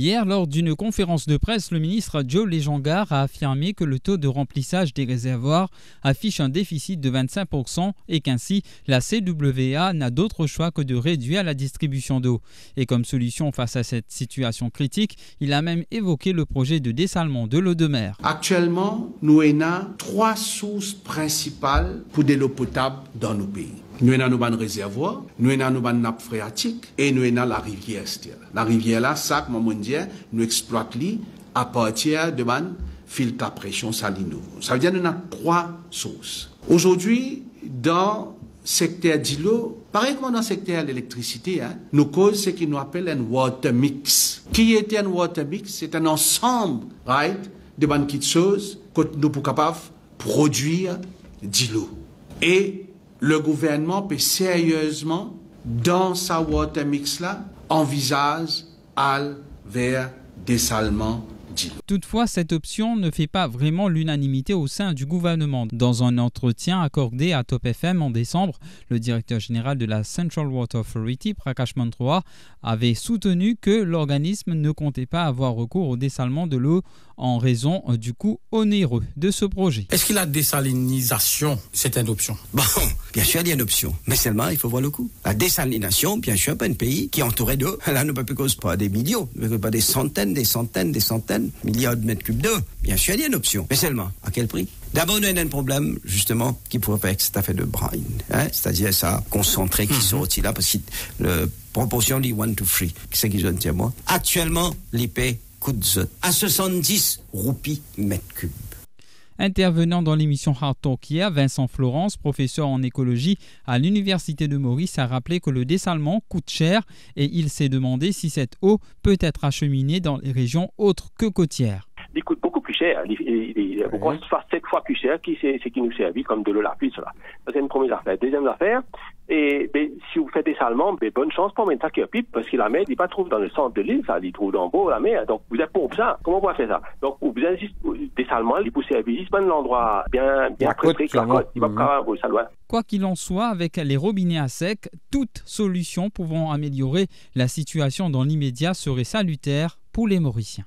Hier, lors d'une conférence de presse, le ministre Joe Lejongar a affirmé que le taux de remplissage des réservoirs affiche un déficit de 25% et qu'ainsi la CWA n'a d'autre choix que de réduire la distribution d'eau. Et comme solution face à cette situation critique, il a même évoqué le projet de dessalement de l'eau de mer. Actuellement, nous avons trois sources principales pour de l'eau potable dans nos pays. Nous avons nos réservoirs, nous avons nos nappes phréatiques et nous avons la rivière. La rivière là, ça, comme on dit, nous exploitons à partir de ban filtre à pression saline. Ça veut dire que nous avons trois sources. Aujourd'hui, dans le secteur d'îlot, pareil comme dans le secteur de l'électricité, hein, nous cause ce qu'on appelle un water mix. Qui est un water mix? C'est un ensemble, right, de bonnes choses que nous de produire d'îlot. Et le gouvernement peut sérieusement, dans sa water mix là, envisage à vers dessalement Toutefois, cette option ne fait pas vraiment l'unanimité au sein du gouvernement. Dans un entretien accordé à Top FM en décembre, le directeur général de la Central Water Authority, Prakash Mantroa, avait soutenu que l'organisme ne comptait pas avoir recours au dessalement de l'eau en raison du coût onéreux de ce projet. Est-ce que la désalinisation, c'est une option? Bon, bien sûr, il y a une option, mais seulement il faut voir le coût. La désalination, bien sûr, pas un pays qui est entouré d'eau. Là, ne peut plus cause pas des millions, peut pas des centaines, des centaines, des centaines, milliards de mètres cubes d'eau. Bien sûr, il y a une option, mais seulement à quel prix? D'abord, nous avons un problème, justement, qui pourrait faire tout à fait de brain, hein? c'est-à-dire ça concentré qui mm là, parce que la proportion dit one to three, c'est qui je dire moi. Actuellement, l'IP coûte à 70 roupies mètre cube. Intervenant dans l'émission Hard Talk hier, Vincent Florence, professeur en écologie à l'Université de Maurice, a rappelé que le dessalement coûte cher et il s'est demandé si cette eau peut être acheminée dans les régions autres que côtières. Il coûte beaucoup plus cher. Il, il, sept fois plus cher que ce qui nous servit comme de l'eau la pluie. C'est une première affaire. Deuxième affaire, et ben, vous faites des salements, ben, bonne chance pour mettre ça qui pipe, parce que la mer, il pas trouve dans le centre de l'île, ça, il trouve dans le beau la mer. Donc, vous êtes pour ça. Comment on va faire ça? Donc, vous avez des salements, les pousser à visite, pas un endroit bien, bien près la côte. Il va pas Quoi qu'il en soit, avec les robinets à sec, toute solution pouvant améliorer la situation dans l'immédiat serait salutaire pour les Mauriciens.